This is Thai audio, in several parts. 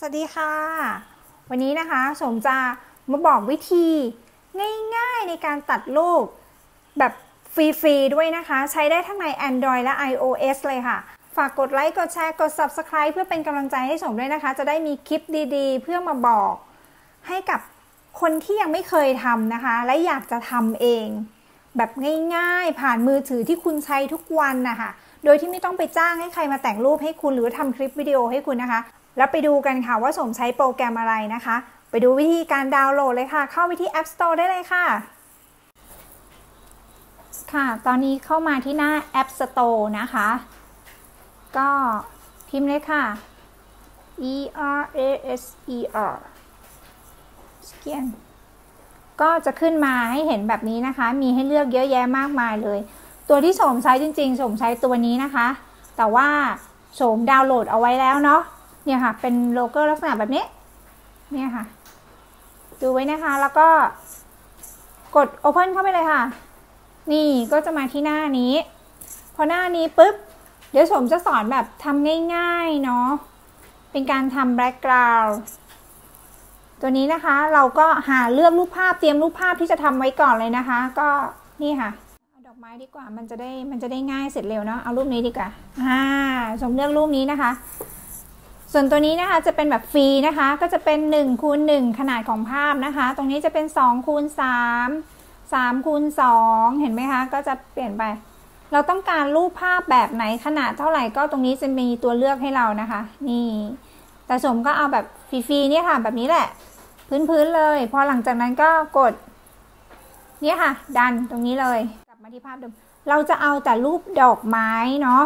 สวัสดีค่ะ วันนี้นะคะสมจะมาบอกวิธีง่ายๆในการตัดรูปแบบฟรีๆด้วยนะคะ ใช้ได้ทั้งใน Android และ iOS เลยค่ะ ฝากกดไลค์กดแชร์กด Subscribe เพื่อเป็นกำลังใจให้สมด้วยนะคะ จะได้มีคลิปดีๆ เพื่อมาบอกให้กับคนที่ยังไม่เคยทำนะคะ และอยากจะทำเอง แบบง่ายๆ ผ่านมือถือที่คุณใช้ทุกวันนะคะโดยที่ไม่ต้องไปจ้างให้ใครมาแต่งรูปให้คุณหรือทำคลิปวิดีโอให้คุณนะคะ แล้วไปดูกันค่ะว่าสมใช้โปรแกรมอะไรนะคะ ไปดูวิธีการดาวน์โหลดเลยค่ะ เข้าไปที่ App Store ได้เลยค่ะ ค่ะ ตอนนี้เข้ามาที่หน้า App Store นะคะ ก็พิมพ์เลยค่ะ e r a s e r สแกนก็จะขึ้นมาให้เห็นแบบนี้นะคะ มีให้เลือกเยอะแยะมากมายเลย ตัวที่สมใช้จริงๆสมใช้ตัวนี้นะคะ แต่ว่าสมดาวน์โหลดเอาไว้แล้วเนาะ เนี่ยค่ะ เป็นโลโก้ลักษณะแบบนี้ เนี่ยค่ะ ดูไว้นะคะ แล้วก็กด Open เข้าไปเลยค่ะ นี่ก็จะมาที่หน้านี้ พอหน้านี้ปุ๊บ เดี๋ยวโสมจะสอนแบบทำง่ายๆ เนาะ เป็นการทำ background ตัวนี้นะคะ เราก็หาเลือกรูปภาพเตรียมรูปภาพที่จะทำไว้ก่อนเลยนะคะ ก็นี่ค่ะดอกไม้ดีกว่ามันจะได้มันจะได้ง่ายเสร็จเร็วเนาะเอารูปนี้ดีกว่าอ่าสมเลือกรูปนี้นะคะ ส่วนตัวนี้นะคะจะเป็นแบบฟรีนะคะ ก็จะเป็น1คูณ1ขนาดของภาพนะคะ ตรงนี้จะเป็น2คูณ3 3คูณ2เห็นไหมคะ ก็จะเปลี่ยนไป เราต้องการรูปภาพแบบไหนขนาดเท่าไหร่ก็ตรงนี้จะมีตัวเลือกให้เรานะคะ นี่ แต่สมก็เอาแบบฟรีๆเนี่ยค่ะ แบบนี้แหละ พื้นๆเลย พอหลังจากนั้นก็กด เนี่ยค่ะ ดันตรงนี้เลย กลับมาที่ภาพเดิม เราจะเอาแต่รูปดอกไม้เนาะ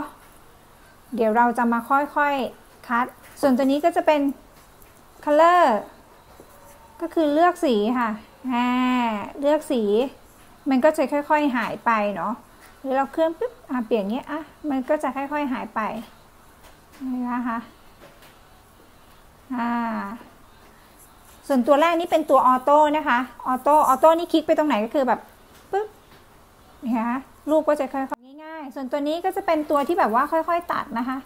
เดี๋ยวเราจะมาค่อยๆ คัดส่วนตัวนี้ก็จะเป็น color ก็คือเลือกสีค่ะอ่าเลือกสี มันก็จะค่อย ๆหายไปเนาะหรือเราเคลื่อนปุ๊บอะเปลี่ยนเงี้ยอะมันก็จะค่อย ๆหายไปนี่นะคะอ่าส่วนตัวแรกนี่เป็นตัวออโต้นะคะออโต้ออโต้นี่คลิกไปตรงไหนก็คือแบบปุ๊บนี่คะรูปก็จะค่อยๆง่ายๆ ส่วนตัวนี้ก็จะเป็นตัวที่แบบว่าค่อย ๆ ตัดนะคะ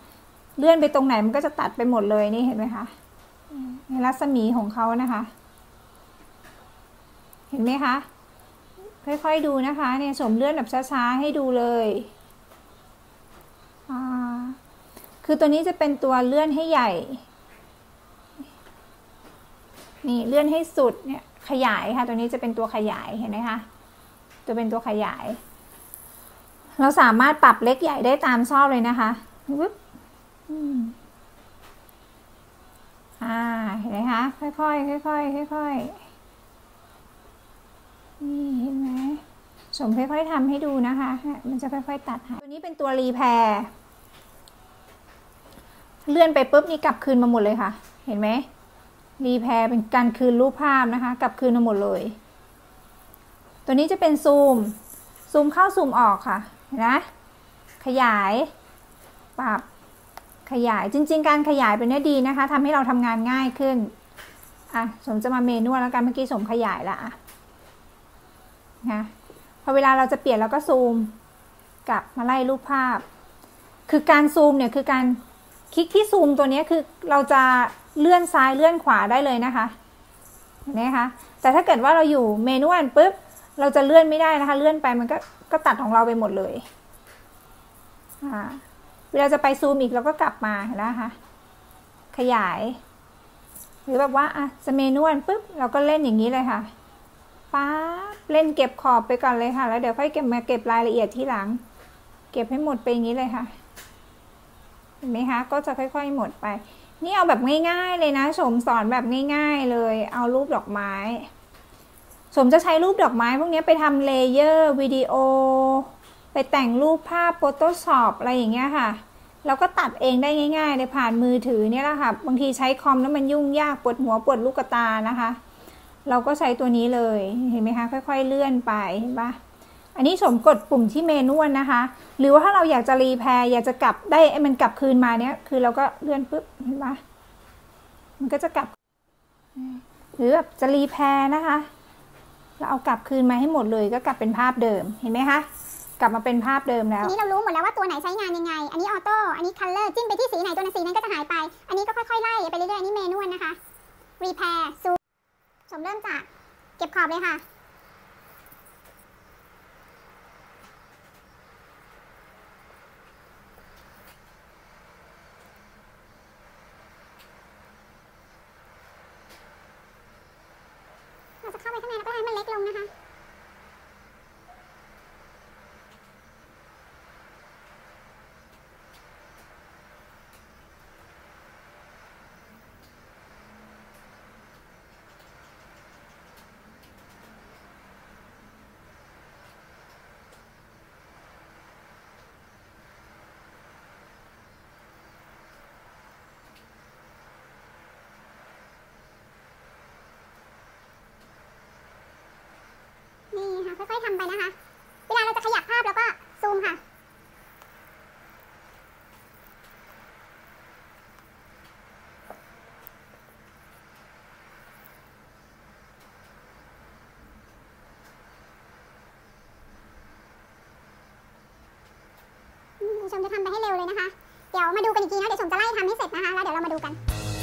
เลื่อนไปตรงไหนมันก็จะตัดไปหมดเลยนี่เห็นไหมคะในรัศมีของเขานะคะ เห็นไหมคะค่อยๆดูนะคะเนี่ยสมเลื่อนแบบช้าๆให้ดูเลยคือตัวนี้จะเป็นตัวเลื่อนให้ใหญ่ นี่เลื่อนให้สุดเนี่ยขยายค่ะ ตัวนี้จะเป็นตัวขยายเห็นไหมคะตัวเป็นตัวขยาย เราสามารถปรับเล็กใหญ่ได้ตามชอบเลยนะคะวึบ อ่า เห็นไหมคะ ค่อยๆ ค่อยๆ ค่อยๆ นี่เห็นไหมสมค่อยๆทำให้ดูนะคะ มันจะค่อยๆ ตัดตัวนี้เป็นตัวรีแพร์เลื่อนไปปุ๊บนี่กลับคืนมาหมดเลยค่ะ เห็นไหมรีแพร์เป็นการคืนรูปภาพนะคะ กลับคืนมาหมดเลย ตัวนี้จะเป็นซูม ซูมเข้าซูมออกค่ะ เห็นไหมขยาย ปรับ ขยายจริง ๆ การขยายเป็นเนี้ยดีนะคะทำให้เราทำงานง่ายขึ้นอะสมจะมาเมนูแล้วกันเมื่อกี้สมขยายละอะนะพอเวลาเราจะเปลี่ยนเราก็ซูมกลับมาไล่รูปภาพ คือการซูมเนี่ยคือการคลิกที่ซูมตัวนี้คือเราจะเลื่อนซ้ายเลื่อนขวาได้เลยนะคะเห็นไหมคะแต่ถ้าเกิดว่าเราอยู่เมนูอันปุ๊บเราจะเลื่อนไม่ได้นะคะ เลื่อนไปมันก็ก็ตัดของเราไปหมดเลยอ่า เวลาจะไปซูมอีกเราก็กลับมาเห็นะคะขยาย หรือแบบว่าอะจะเมนูนปุ๊บเราก็เล่นอย่างนี้เลยค่ะป๊าเล่นเก็บขอบไปก่อนเลยค่ะ แล้วเดี๋ยวค่อยเก็บมาเก็บรายละเอียดทีหลัง เก็บให้หมดไปอย่างนี้เลยค่ะเห็นไหมคะ ก็จะค่อย ๆ หมดไป นี่เอาแบบง่าย ๆ เลยนะสมสอนแบบง่าย ๆ เลย เอารูปดอกไม้ สมจะใช้รูปดอกไม้พวกนี้ไปทำ layer วิดีโอ ไปแต่งรูปภาพ Photoshop อะไรอย่างเงี้ยค่ะ เราก็ตัดเองได้ง่ายๆเลยผ่านมือถือเนี่ยแหละค่ะ บางทีใช้คอมแล้วมันยุ่งยากปวดหัวปวดลูกตานะคะ เราก็ใช้ตัวนี้เลยเห็นไหมคะ ค่อย ๆ เลื่อนไปเห็นปะอันนี้สมกดปุ่มที่เมนูนะคะ หรือว่าถ้าเราอยากจะ repair อยากจะกลับได้มันกลับคืนมาเนี้ยคือเราก็เลื่อนปุ๊บเห็นปะมันก็จะกลับ หรือแบบจะ repair นะคะเราเอากลับคืนมาให้หมดเลยก็กลับเป็นภาพเดิมเห็นไหมคะ กลับมาเป็นภาพเดิมแล้ว ทีนี้เรารู้หมดแล้วว่าตัวไหนใช้งานยังไง อันนี้ auto อันนี้ color จิ้มไปที่สีไหนตัวนั้นสีนั้นก็จะหายไป อันนี้ก็ค่อยๆไล่ไปเรื่อยๆอันนี้เมนูนะคะรีเพร์ซูมมเริ่มจากเก็บขอบเลยค่ะ อยๆทำไปนะคะ เวลาเราจะขยับภาพแล้วก็ซูมค่ะอืมชมจะทำไปให้เร็วเลยนะคะ เดี๋ยวมาดูกันอีกทีนะเดี๋ยวชมจะไล่ทำให้เสร็จนะคะ แล้วเดี๋ยวเรามาดูกัน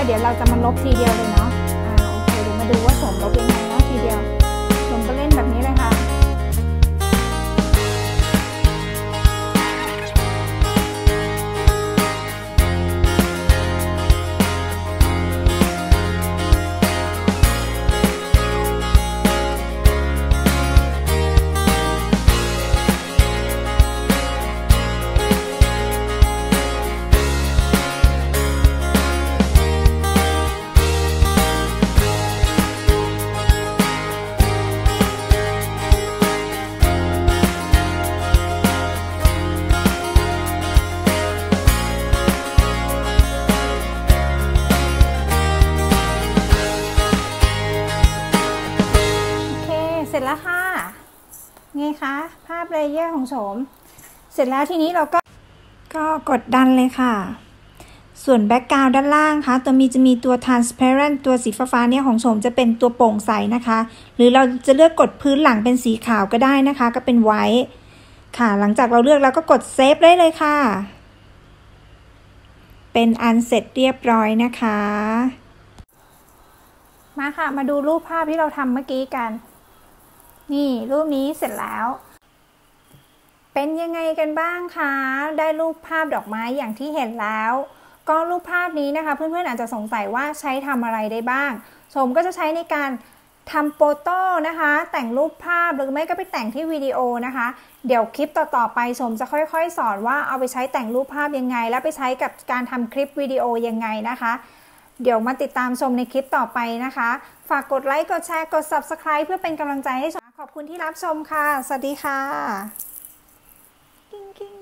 แล้วเดี๋ยวเราจะมาลบทีเดียวเลยเนาะ อ่าโอเคเดี๋ยวมาดูว่าสมลบยังไงเนาะทีเดียว คะ ภาพ layer ของโฉม เสร็จแล้วทีนี้เราก็ก็กด done เลยค่ะ ส่วน background ด้านล่างคะตัวมีจะมีตัว transparent ตัวสีฟ้าเนี่ยของโฉมจะเป็นตัวโปร่งใสนะคะ หรือเราจะเลือกกดพื้นหลังเป็นสีขาวก็ได้นะคะ ก็เป็นไว้ค่ะ หลังจากเราเลือกแล้วก็กดเซฟได้เลยค่ะ เป็นอันเสร็จเรียบร้อยนะคะ มาค่ะ มาดูรูปภาพที่เราทำเมื่อกี้กัน นี่รูปนี้เสร็จแล้ว เป็นยังไงกันบ้างคะ ได้รูปภาพดอกไม้อย่างที่เห็นแล้ว ก็รูปภาพนี้นะคะ เพื่อนๆอาจจะสงสัยว่าใช้ทำอะไรได้บ้าง ชมก็จะใช้ในการทำโฟโต้นะคะ แต่งรูปภาพหรือไม่ก็ไปแต่งที่วิดีโอนะคะ เดี๋ยวคลิปต่อๆไปชมจะค่อยๆ สอนว่าเอาไปใช้แต่งรูปภาพยังไง แล้วไปใช้กับการทำคลิปวิดีโอยังไงนะคะ เดี๋ยวมาติดตามชมในคลิปต่อไปนะคะ ฝากกดไลค์กดแชร์กด Subscribe เพื่อเป็นกำลังใจให้ชม ขอบคุณที่รับชมค่ะ สวัสดีค่ะ กิ้งกิ้ง